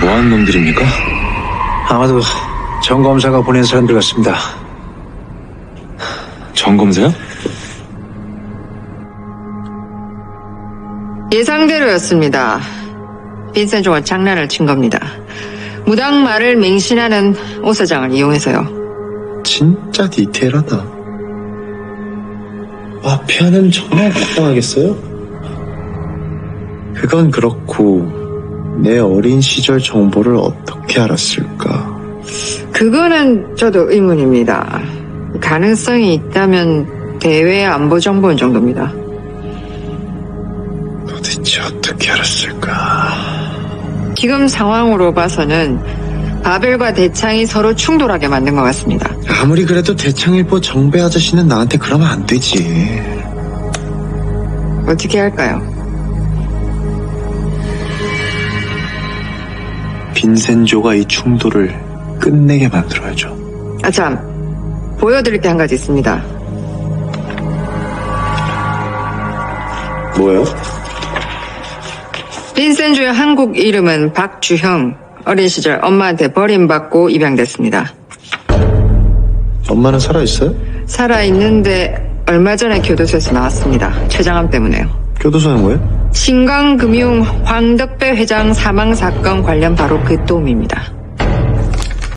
뭐하는 놈들입니까? 아마도 정 검사가 보낸 사람들 같습니다. 정 검사요? 예상대로였습니다. 빈센조가 장난을 친 겁니다. 무당 말을 맹신하는 오 사장을 이용해서요. 진짜 디테일하다. 마피아는 정말 불쌍하겠어요? 그건 그렇고 내 어린 시절 정보를 어떻게 알았을까? 그거는 저도 의문입니다. 가능성이 있다면 대외 안보 정보는 정도입니다. 도대체 어떻게 알았을까? 지금 상황으로 봐서는 바벨과 대창이 서로 충돌하게 만든 것 같습니다. 아무리 그래도 대창일보 정배 아저씨는 나한테 그러면 안 되지. 어떻게 할까요? 빈센조가 이 충돌을 끝내게 만들어야죠. 아, 참. 보여드릴 게 한 가지 있습니다. 뭐요? 빈센주의 한국 이름은 박주형. 어린 시절 엄마한테 버림받고 입양됐습니다. 엄마는 살아있어요? 살아있는데 얼마 전에 교도소에서 나왔습니다. 췌장암 때문에요. 교도소는 뭐예요? 신강금융 황덕배 회장 사망 사건 관련 바로 그 도움입니다.